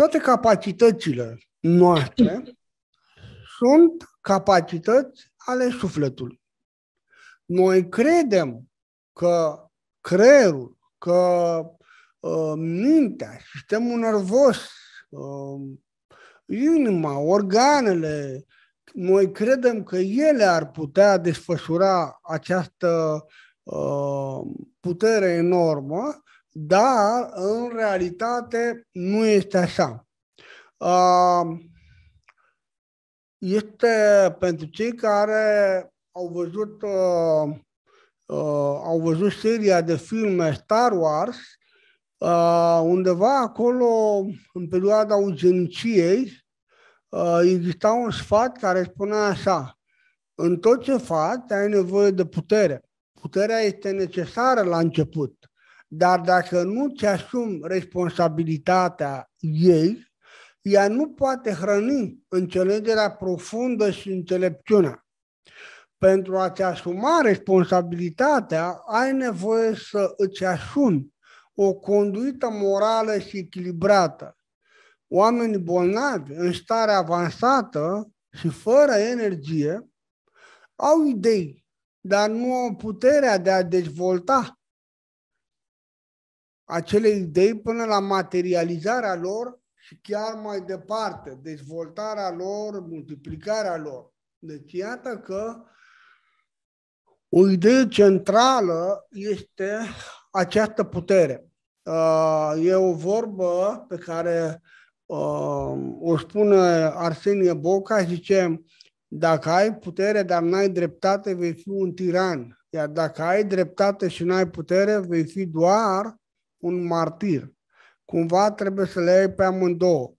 toate capacitățile noastre sunt capacități ale sufletului. Noi credem că creierul, că uh, mintea, sistemul nervos, uh, inima, organele, noi credem că ele ar putea desfășura această uh, putere enormă, dar în realitate nu este așa. Uh, este pentru cei care au văzut uh, uh, au văzut seria de filme Star Wars, uh, undeva acolo, în perioada ugeniciei, uh, exista un sfat care spunea așa, în tot ce faci ai nevoie de putere. Puterea este necesară la început, dar dacă nu ți asumi responsabilitatea ei, ea nu poate hrăni înțelegerea profundă și înțelepciunea. Pentru a-ți asuma responsabilitatea, ai nevoie să îți asumi o conduită morală și echilibrată. Oamenii bolnavi, în stare avansată și fără energie, au idei, dar nu au puterea de a dezvolta acele idei până la materializarea lor și chiar mai departe, dezvoltarea lor, multiplicarea lor. Deci iată că o idee centrală este această putere. Uh, e o vorbă pe care uh, o spune Arsenie Boca, zice, dacă ai putere, dar n-ai dreptate, vei fi un tiran. Iar dacă ai dreptate și n-ai putere, vei fi doar un martir. Cumva trebuie să le iei pe amândouă.